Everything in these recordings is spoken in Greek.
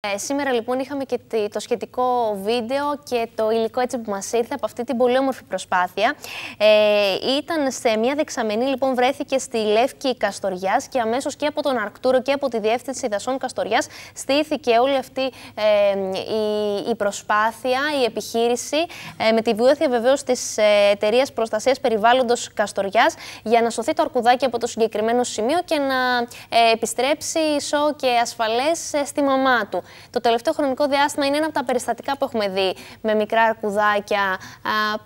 Ε, σήμερα λοιπόν είχαμε και το σχετικό βίντεο και το υλικό έτσι που μας ήρθε από αυτή την πολύ όμορφη προσπάθεια. Ε, ήταν σε μια δεξαμενή λοιπόν βρέθηκε στη Λεύκη Καστοριάς και αμέσως και από τον Αρκτούρο και από τη Διεύθυνση Δασών Καστοριάς στήθηκε όλη αυτή ε, η, η, προσπάθεια, η επιχείρηση ε, με τη βοήθεια βεβαίως της ε, εταιρείας Προστασίας Περιβάλλοντος Καστοριάς για να σωθεί το αρκουδάκι από το συγκεκριμένο σημείο και να ε, επιστρέψει ισό και ασφαλές στη μαμά του. Το τελευταίο χρονικό διάστημα είναι ένα από τα περιστατικά που έχουμε δει με μικρά αρκουδάκια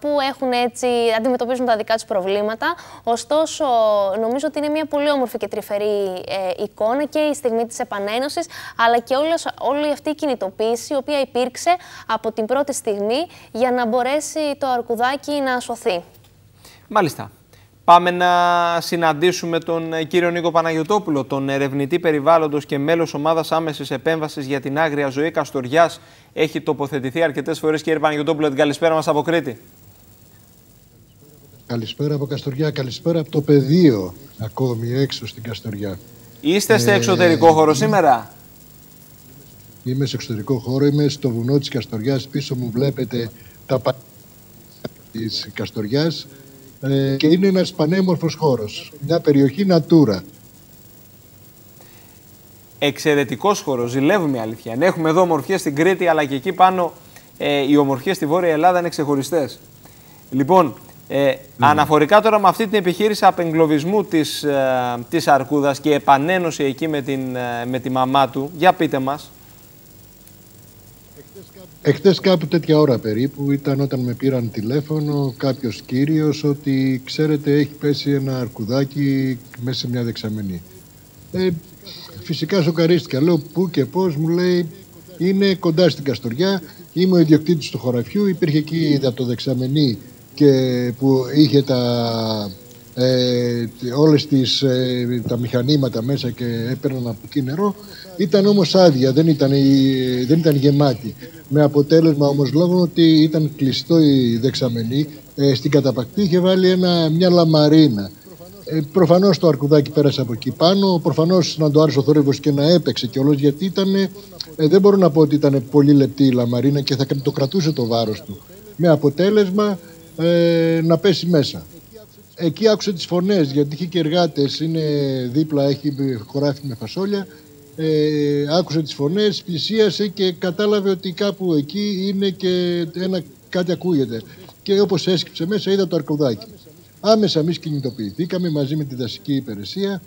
που έχουν έτσι, αντιμετωπίζουν τα δικά τους προβλήματα. Ωστόσο, νομίζω ότι είναι μια πολύ όμορφη και τρυφερή ε, εικόνα και η στιγμή της επανένωσης, αλλά και όλες, όλη αυτή η κινητοποίηση η οποία υπήρξε από την πρώτη στιγμή για να μπορέσει το αρκουδάκι να σωθεί. Μάλιστα. Πάμε να συναντήσουμε τον ε, κύριο Νίκο Παναγιωτόπουλο, τον ερευνητή περιβάλλοντος και μέλος ομάδας άμεσης επέμβασης για την άγρια ζωή Καστοριάς. Έχει τοποθετηθεί αρκετές φορές, κύριε Παναγιωτόπουλο, την καλησπέρα μας από Κρήτη. Καλησπέρα από Καστοριά, καλησπέρα από το πεδίο, ακόμη έξω στην Καστοριά. Είστε σε ε, εξωτερικό χώρο σήμερα; Είμαι σε εξωτερικό χώρο, είμαι στο βουνό της Καστοριάς. Πίσω μου βλέπετε τα της Καστοριάς ε, και είναι ένας πανέμορφος χώρος, μια περιοχή Natura. Εξαιρετικός χώρος, ζηλεύουμε αλήθεια. Έχουμε εδώ ομορφιές στην Κρήτη, αλλά και εκεί πάνω ε, οι ομορφιές στη Βόρεια Ελλάδα είναι ξεχωριστές. Λοιπόν, ε, αναφορικά τώρα με αυτή την επιχείρηση απεγκλωβισμού της, ε, της Αρκούδας και επανένωση εκεί με, την, ε, με τη μαμά του, για πείτε μας. Εχθές κάπου τέτοια ώρα περίπου ήταν όταν με πήραν τηλέφωνο κάποιος κύριος ότι ξέρετε έχει πέσει ένα αρκουδάκι μέσα σε μια δεξαμενή. Ε, φυσικά σοκαρίστηκα. Λέω πού και πώς μου λέει είναι κοντά στην Καστοριά. Είμαι ο ιδιοκτήτης του χωραφιού. Υπήρχε εκεί το δεξαμενή και που είχε τα, ε, όλες τις, ε, τα μηχανήματα μέσα και έπαιρναν από εκεί νερό. Ήταν όμως άδεια, δεν ήταν, δεν ήταν γεμάτη. Με αποτέλεσμα όμως λόγω ότι ήταν κλειστό η δεξαμενή, ε, στην καταπακτή είχε βάλει ένα, μια λαμαρίνα. Ε, Προφανώς το αρκουδάκι πέρασε από εκεί πάνω. Προφανώς να το άρεσε ο θόρυβο και να έπαιξε κιόλας γιατί ήταν. Ε, δεν μπορώ να πω ότι ήταν πολύ λεπτή η λαμαρίνα και θα το κρατούσε το βάρος του. Με αποτέλεσμα ε, να πέσει μέσα. Εκεί άκουσε τις φωνές γιατί είχε και εργάτες. Είναι δίπλα, έχει χωράφι με φασόλια ε, άκουσε τις φωνές, πλησίασε και κατάλαβε ότι κάπου εκεί είναι και ένα, κάτι ακούγεται. Και όπως έσκυψε μέσα είδα το αρκουδάκι. Άμεσα εμείς κινητοποιηθήκαμε μαζί με τη δασική υπηρεσία.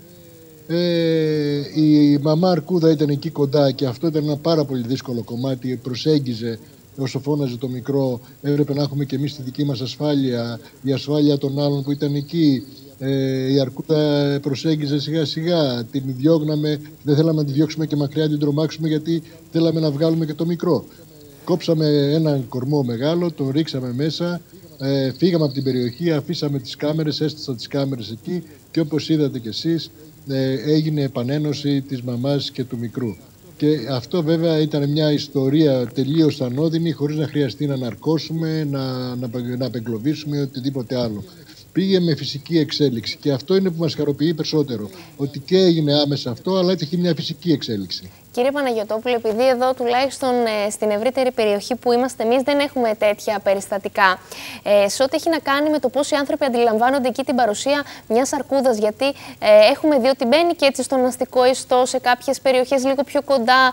Ε, η μαμά Αρκούδα ήταν εκεί κοντά και αυτό ήταν ένα πάρα πολύ δύσκολο κομμάτι. Προσέγγιζε όσο φώναζε το μικρό, έπρεπε να έχουμε και εμείς τη δική μας ασφάλεια, η ασφάλεια των άλλων που ήταν εκεί. Ε, η Αρκούδα προσέγγιζε σιγά σιγά, την διώγναμε, δεν θέλαμε να τη διώξουμε και μακριά, την τρομάξουμε γιατί θέλαμε να βγάλουμε και το μικρό. Κόψαμε έναν κορμό μεγάλο, τον ρίξαμε μέσα, ε, φύγαμε από την περιοχή, αφήσαμε τις κάμερες, έστησα τις κάμερες εκεί και όπως είδατε κι εσείς ε, έγινε επανένωση της μαμάς και του μικρού. Και αυτό βέβαια ήταν μια ιστορία τελείως ανώδυνη χωρίς να χρειαστεί να ναρκώσουμε, να, να, να απεγκλωβίσουμε οτιδήποτε άλλο πήγε με φυσική εξέλιξη. Και αυτό είναι που μας χαροποιεί περισσότερο. Ότι και έγινε άμεσα αυτό, αλλά έχει μια φυσική εξέλιξη. Κύριε Παναγιωτόπουλο, επειδή εδώ τουλάχιστον ε, στην ευρύτερη περιοχή που είμαστε εμείς δεν έχουμε τέτοια περιστατικά. Ε, σε ό,τι έχει να κάνει με το πώς οι άνθρωποι αντιλαμβάνονται εκεί την παρουσία μιας αρκούδας, γιατί ε, έχουμε δει ότι μπαίνει και έτσι στον αστικό ιστό σε κάποιες περιοχές λίγο πιο κοντά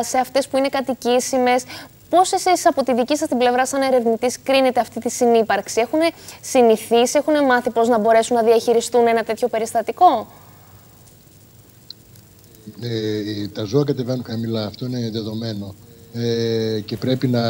ε, σε αυτές που είναι κατοικήσιμες. Πώς εσείς από τη δική σας την πλευρά, σαν ερευνητής, κρίνετε αυτή τη συνύπαρξη, Έχουν συνηθίσει, έχουν μάθει πώς να μπορέσουν να διαχειριστούν ένα τέτοιο περιστατικό; Ε, τα ζώα κατεβαίνουν χαμηλά, αυτό είναι δεδομένο. Ε, και πρέπει να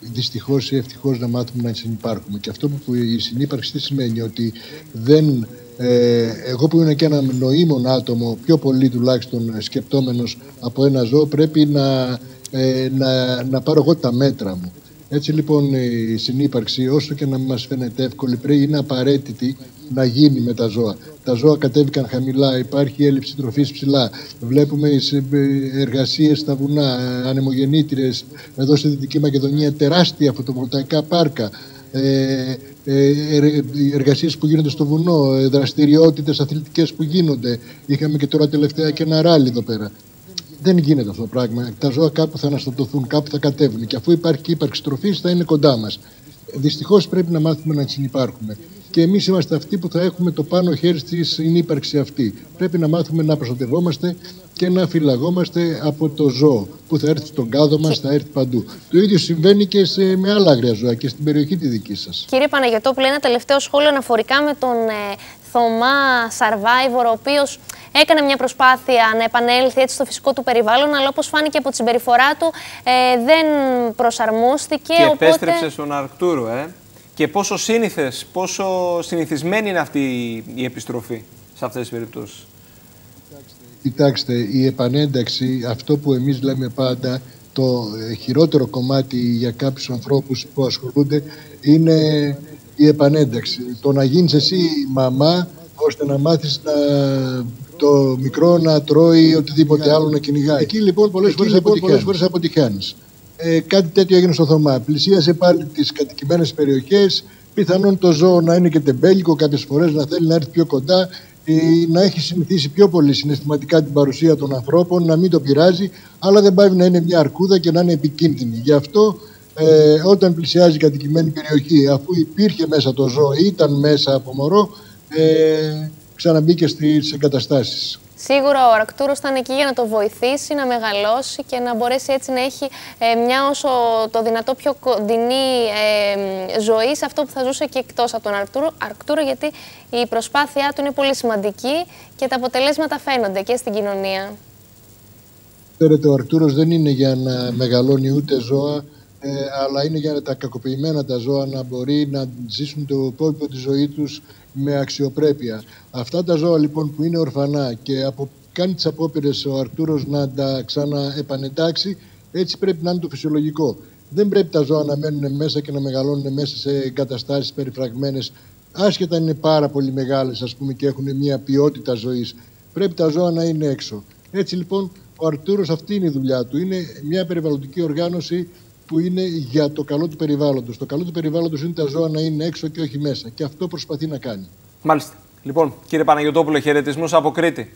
δυστυχώς ή ευτυχώς να μάθουμε να συνεπάρχουμε. Και αυτό που η συνύπαρξη τι σημαίνει, ότι δεν. Ε, εγώ που είμαι και ένα νοήμον άτομο, πιο πολύ τουλάχιστον σκεπτόμενος από ένα ζώο, πρέπει να ε, να, να πάρω εγώ τα μέτρα μου. Έτσι λοιπόν η συνύπαρξη όσο και να μας φαίνεται εύκολη πρέπει είναι απαραίτητη να γίνει με τα ζώα. Τα ζώα κατέβηκαν χαμηλά, υπάρχει έλλειψη τροφής ψηλά. Βλέπουμε ε, εργασίες στα βουνά, ε, ανεμογεννήτριες, εδώ στη Δυτική Μακεδονία τεράστια φωτοβολταϊκά πάρκα. Ε, ε, εργασίες που γίνονται στο βουνό, ε, δραστηριότητες αθλητικές που γίνονται. Είχαμε και τώρα τελευταία και ένα ράλι εδώ πέρα. Δεν γίνεται αυτό το πράγμα. Τα ζώα κάπου θα αναστατωθούν, κάπου θα κατέβουν. Και αφού υπάρχει και ύπαρξη τροφής, θα είναι κοντά μας. Δυστυχώς πρέπει να μάθουμε να συνεπάρχουμε. Και εμείς είμαστε αυτοί που θα έχουμε το πάνω χέρι στη συνύπαρξης αυτή. Πρέπει να μάθουμε να προστατευόμαστε και να φυλαγόμαστε από το ζώο που θα έρθει στον κάδο μας, θα έρθει παντού. Το ίδιο συμβαίνει και σε, με άλλα άγρια ζώα και στην περιοχή τη δική σας. Κύριε Παναγιωτόπουλε, ένα τελευταίο σχόλιο αναφορικά με τον ε, Θωμά Survivor, ο οποίος έκανε μια προσπάθεια να επανέλθει έτσι στο φυσικό του περιβάλλον, αλλά όπως φάνηκε από τη συμπεριφορά του, ε, δεν προσαρμόστηκε. Και οπότε... επέστρεψε στον Αρκτούρο, ε. Και πόσο σύνηθες, πόσο συνηθισμένη είναι αυτή η επιστροφή σε αυτές τις περιπτώσεις. Κοιτάξτε, η επανένταξη, αυτό που εμείς λέμε πάντα, το χειρότερο κομμάτι για κάποιους ανθρώπους που ασχολούνται είναι η επανένταξη. Το να γίνεις εσύ μαμά ώστε να μάθεις να, το μικρό να τρώει οτιδήποτε άλλο να κυνηγάει. Εκεί λοιπόν πολλές φορές, λοιπόν, φορές αποτυχάνεις. Ε, κάτι τέτοιο έγινε στο Θωμά. Πλησίασε πάλι τις κατοικημένες περιοχές, πιθανόν το ζώο να είναι και τεμπέλικο κάποιες φορές, να θέλει να έρθει πιο κοντά, να έχει συνηθίσει πιο πολύ συναισθηματικά την παρουσία των ανθρώπων, να μην το πειράζει, αλλά δεν πάει να είναι μια αρκούδα και να είναι επικίνδυνη. Γι' αυτό ε, όταν πλησιάζει η κατοικημένη περιοχή, αφού υπήρχε μέσα το ζώο, ήταν μέσα από μωρό, ε, ξαναμπήκε στις εγκαταστάσεις. Σίγουρα ο Αρκτούρος ήταν εκεί για να το βοηθήσει να μεγαλώσει και να μπορέσει έτσι να έχει ε, μια όσο το δυνατό πιο κοντινή ε, ζωή σε αυτό που θα ζούσε και εκτός από τον Αρκτούρο, Αρκτούρο γιατί η προσπάθειά του είναι πολύ σημαντική και τα αποτελέσματα φαίνονται και στην κοινωνία. Ξέρετε, ο Αρκτούρος δεν είναι για να μεγαλώνει ούτε ζώα, ε, αλλά είναι για τα κακοποιημένα τα ζώα να μπορεί να ζήσουν το υπόλοιπο της ζωής τους με αξιοπρέπεια. Αυτά τα ζώα λοιπόν που είναι ορφανά και από, κάνει τις απόπειρες ο Αρτούρος να τα ξαναεπανεντάξει, έτσι πρέπει να είναι το φυσιολογικό. Δεν πρέπει τα ζώα να μένουν μέσα και να μεγαλώνουν μέσα σε εγκαταστάσεις περιφραγμένες, άσχετα είναι πάρα πολύ μεγάλες, ας πούμε, και έχουν μια ποιότητα ζωής. Πρέπει τα ζώα να είναι έξω. Έτσι λοιπόν, ο Αρτούρος αυτή είναι η δουλειά του. Είναι μια περιβαλλοντική οργάνωση που είναι για το καλό του περιβάλλοντος. Το καλό του περιβάλλοντος είναι τα ζώα να είναι έξω και όχι μέσα. Και αυτό προσπαθεί να κάνει. Μάλιστα. Λοιπόν, κύριε Παναγιωτόπουλο, χαιρετισμούς από Κρήτη.